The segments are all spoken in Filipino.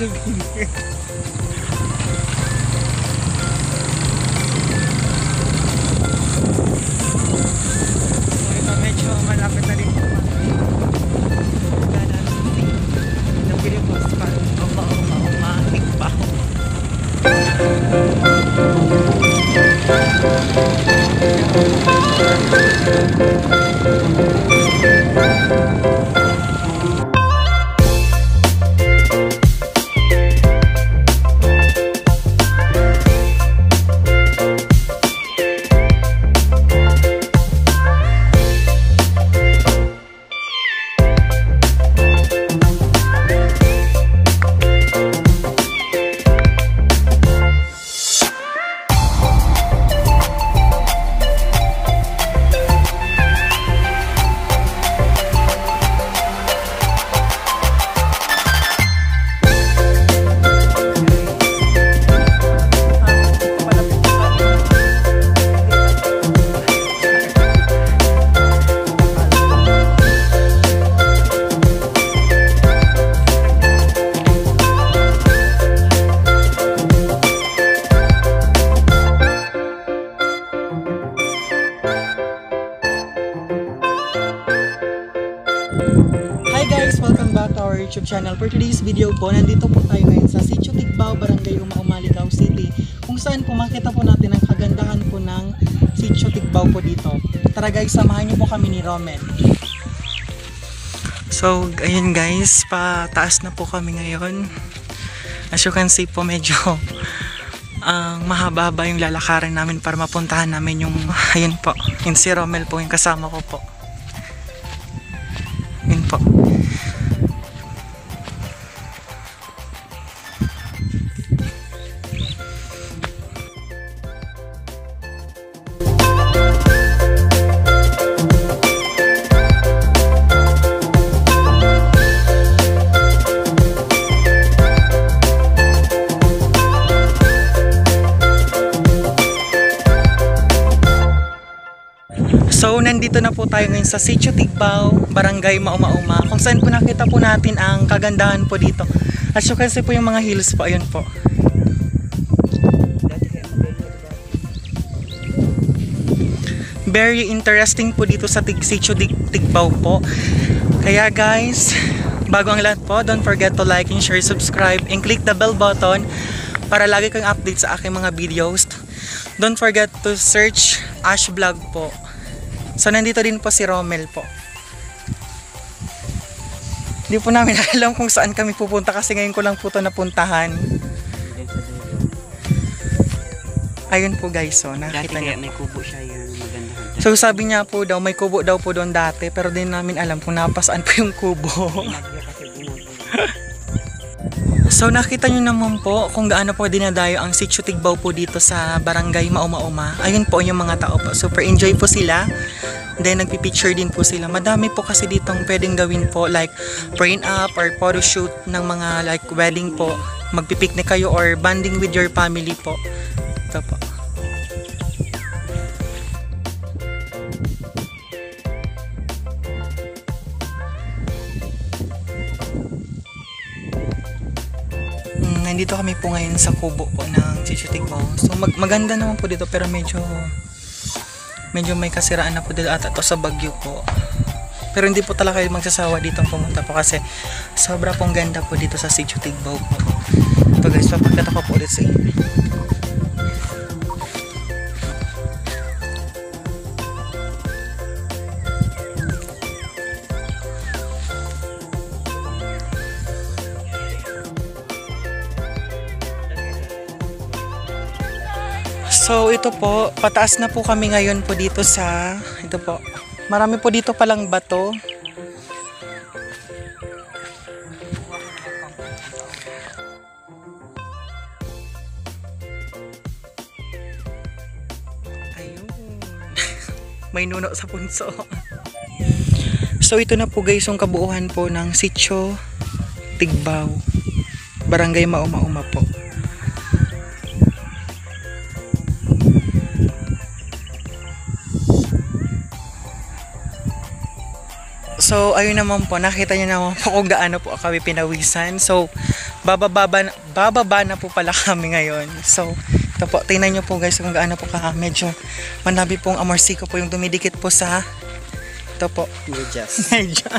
cooking here. Back to our YouTube channel. For today's video po, nandito po tayo ngayon sa Sitio Tigbao, Barangay Umauma, Ligaw City kung saan po makita po natin ang kagandahan po ng Sitio Tigbao po dito. Tara guys, samahan niyo po kami ni Romen. So, ayun guys, pataas na po kami ngayon. As you can see po, medyo ang mahaba-haba yung lalakaran namin para mapuntahan namin yung, ayun po, yung si Romel po, yung kasama ko po. Nandito na po tayo ngayon sa Sitio Tigbao, Barangay Mauma-Uma, kung saan po nakita po natin ang kagandahan po dito. You can see po yung mga hills po, ayun po. Very interesting po dito sa Sitio Tig Tigbao po. Kaya guys, bago ang lahat po, don't forget to like and share, subscribe, and click the bell button para lagi kang update sa aking mga videos. Don't forget to search Ash Vlog po. So nandito din po si Romel po. Hindi po namin alam kung saan kami pupunta kasi ngayon ko lang po ito napuntahan. Ayun po guys, so Dati nakita niyo. may kubo siya yan. Maganda. So sabi niya po daw, may kubo daw po doon dati pero din namin alam kung napasaan po yung kubo. So nakita nyo naman po kung gaano po dinadayo ang Sitio Tigbao po dito sa Barangay Mauma-Uma. Ayun po yung mga tao po. Super enjoy po sila. Then nagpipicture din po sila. Madami po kasi ditong pwedeng gawin po like print up or photo shoot ng mga like wedding po. Magpipiknik kayo or banding with your family po. Ito po. Nandito kami po ngayon sa kubo po ng Sitio Tigbao. So mag maganda naman po dito pero medyo medyo may kasiraan na po dito ata to sa Bagyo po. Pero hindi po talaga kayo magsasawa dito pumunta po kasi sobra pong ganda po dito sa Sitio Tigbao po. Ito guys, papagkata ko po ulit sa inyo. So ito po, pataas na po kami ngayon po dito sa, ito po, marami po dito palang bato. Ayun. May nuno sa punso. So ito na po guys yung kabuuhan po ng Sitio Tigbao. Barangay Mauma-Uma po. So, ayun naman po, nakita niyo naman po kung gaano po kami pinawisan. So, bababa, na- bababa na po pala kami ngayon. So, ito po, tingnan nyo po guys kung gaano po ka medyo manabi pong amorsiko po yung dumidikit po sa ito po. Medyas. Medyo.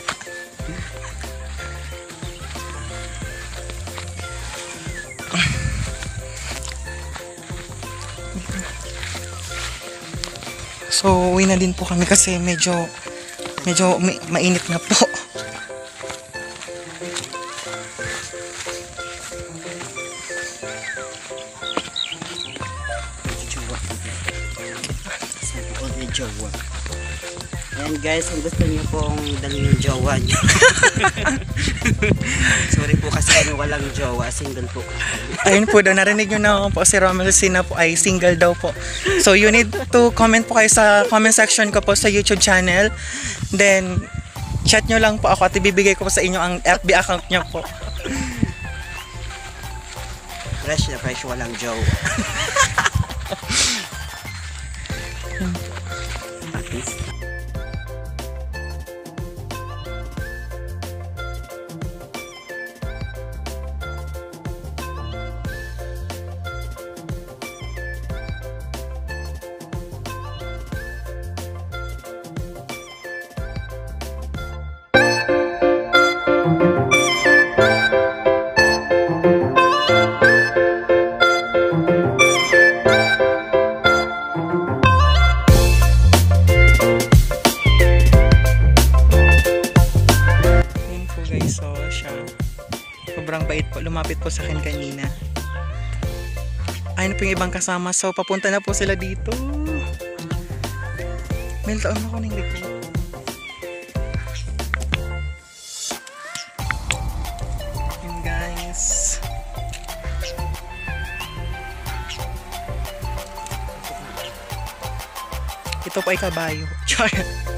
So, uwi na din po kami kasi medyo medyo ma- mainit na po. Guys, kung gusto niyo pong dalhin yung jowa niyo. Sorry po kasi kami walang jowa, single po. Ayun po daw, narinig nyo na po si Romel Sina po ay single daw po. So you need to comment po kayo sa comment section ko po sa YouTube channel. Then, chat nyo lang po ako at ibibigay ko po sa inyo ang FB account nyo po. Fresh na fresh, walang jowa. ibang kasama, so papunta na po sila dito. May taon ako ng likod. Yun guys. Ito po ay kabayo. Char.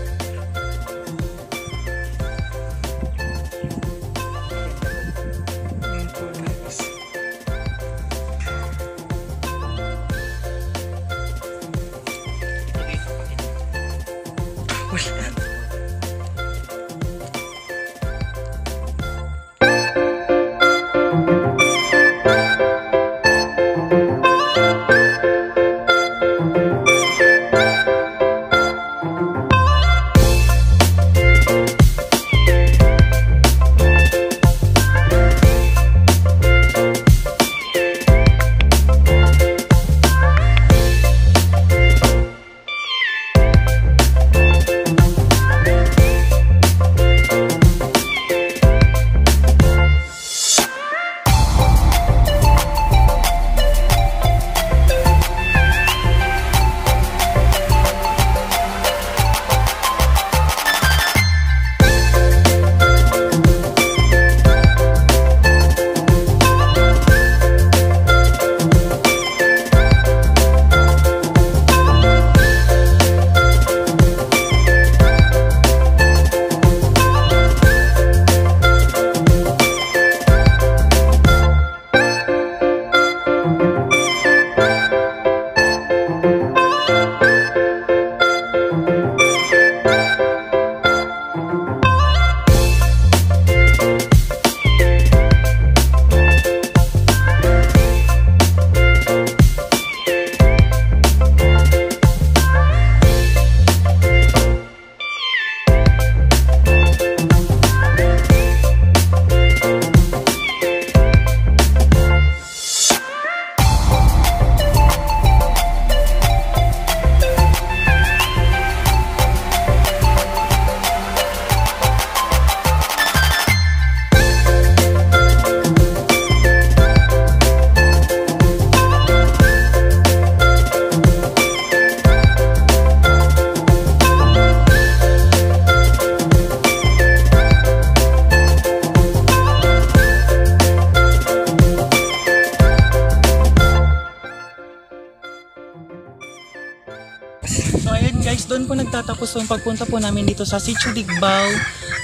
Guys, doon po nagtatapos yung pagpunta po namin dito sa Sitio Digbao,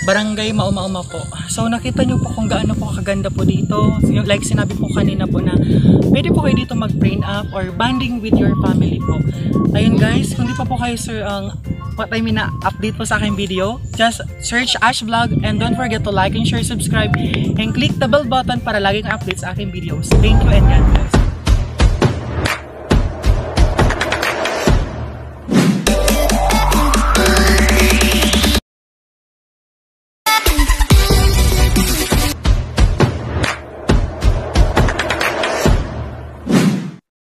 Barangay Mauma-Uma po. So nakita nyo po kung gaano po kaganda po dito. Like sinabi po kanina po na pwede po kayo dito mag-brain up or bonding with your family po. Ayun guys, kung di pa po kayo sir ang what I mean na update po sa aking video, just search Ash Vlog and don't forget to like and share, subscribe, and click the bell button para laging update sa aking videos. Thank you and God bless.